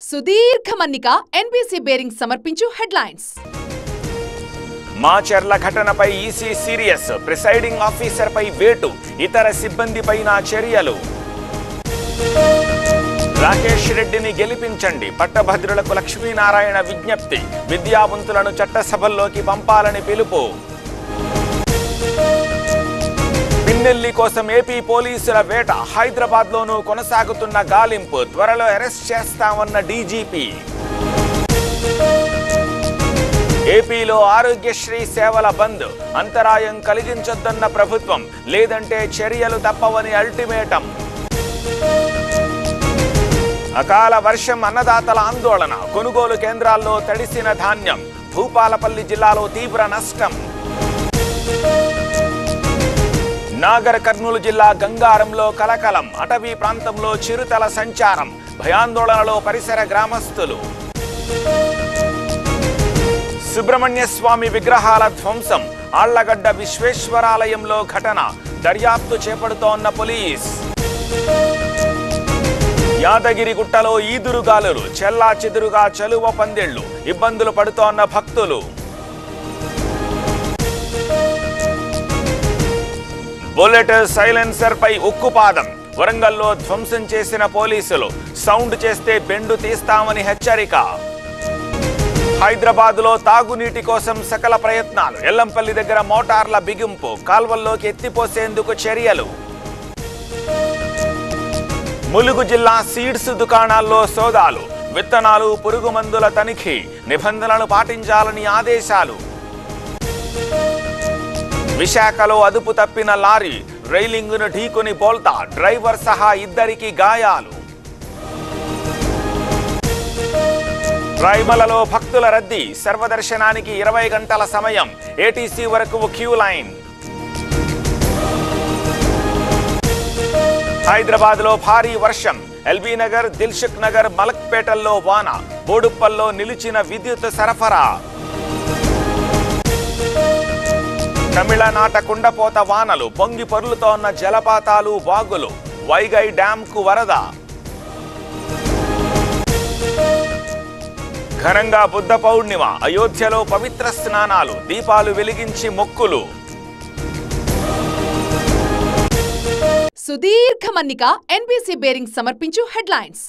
సుదీర్ఘ మన్నిక NBC bearing సమర్పించు హెడ్లైన్స్. మాచర్ల ఘటనపై ఈసీ సీరియస్ ప్రిసైడింగ్ ఆఫీసర్ పై వేటు ఇతర సిబ్బందిపైన చర్యలు. రాకేష్ రెడ్డిని గెలిపించండి పట్టభద్రులకు లక్ష్మీనారాయణ విజ్ఞప్తి విద్యావంతులను చట్టసభల్లోకి పంపాలని పిలుపు. పిన్నెల్లి కోసం ఏపీ పోలీసుల వేట. హైదరాబాద్ లోనూ కొనసాగుతున్న గాలింపు. త్వరలో అరెస్ట్ చేస్తామన్న డీజీపీ. ఏపీలో ఆరోగ్యశ్రీ సేవల బంద్. అంతరాయం కలిగించొద్దన్న ప్రభుత్వం. లేదంటే చర్యలు తప్పవని అల్టిమేటం. అకాల వర్షం అన్నదాతల ఆందోళన. కొనుగోలు కేంద్రాల్లో తడిసిన ధాన్యం. భూపాలపల్లి జిల్లాలో తీవ్ర నష్టం. నాగర్ కర్నూలు జిల్లా గంగారంలో కలకలం అటవీ ప్రాంతంలో చిరుతల సంచారం భయాందోళనలో పరిసర గ్రామస్తులు. సుబ్రహ్మణ్య స్వామి విగ్రహాల ధ్వంసం ఆళ్ళగడ్డ విశ్వేశ్వరాలయంలో ఘటన దర్యాప్తు చేపడుతోన్న పోలీస్. యాదగిరిగుట్టలో ఈదురుగాలులు చెల్లా చెదురుగా చలువ పందిళ్ళు ఇబ్బందులు పడుతోన్న భక్తులు. బుల్లెట్ సైలెన్సర్ పై ఉక్కుపాదం. వరంగల్లో ధ్వంసం చేసిన పోలీసులు సౌండ్ చేస్తే బెండు తీస్తామని హెచ్చరిక. హైదరాబాద్లో తాగునీటి కోసం సకల ప్రయత్నాలు. ఎల్లంపల్లి దగ్గర మోటార్ల బిగింపు. కాల్వల్లోకి ఎత్తిపోసేందుకు చర్యలు. ములుగు జిల్లా సీడ్స్ దుకాణాల్లో సోదాలు. విత్తనాలు పురుగు మందుల తనిఖీ. నిబంధనలు పాటించాలని ఆదేశాలు. విశాఖలో అదుపు తప్పిన లారీ రైలింగును ఢీకొని బోల్తా. డ్రైవర్ సహా ఇద్దరికి గాయాలు. రైమలలో భక్తుల రద్దీ. సర్వదర్శనానికి ఇరవై గంటల సమయం. ఏటీసీ వరకు క్యూ లైన్. హైదరాబాద్లో భారీ వర్షం. ఎల్బీ నగర్ దిల్షుక్ నగర్ మలక్పేటల్లో వాన. బోడుప్పల్లో నిలిచిన విద్యుత్ సరఫరా. తమిళనాట కుండపోత వానలు పొంగి పొర్లుతోన్న జలపాతాలు వాగులు వైగై డ్యామ్కు వరద. ఘనంగా బుద్ధ పౌర్ణిమ అయోధ్యలో పవిత్ర స్నానాలు దీపాలు వెలిగించి మొక్కులు. సుదీర్ఘ మన్నిక ఎన్బీసీ బేరింగ్ సమర్పించు హెడ్లైన్స్.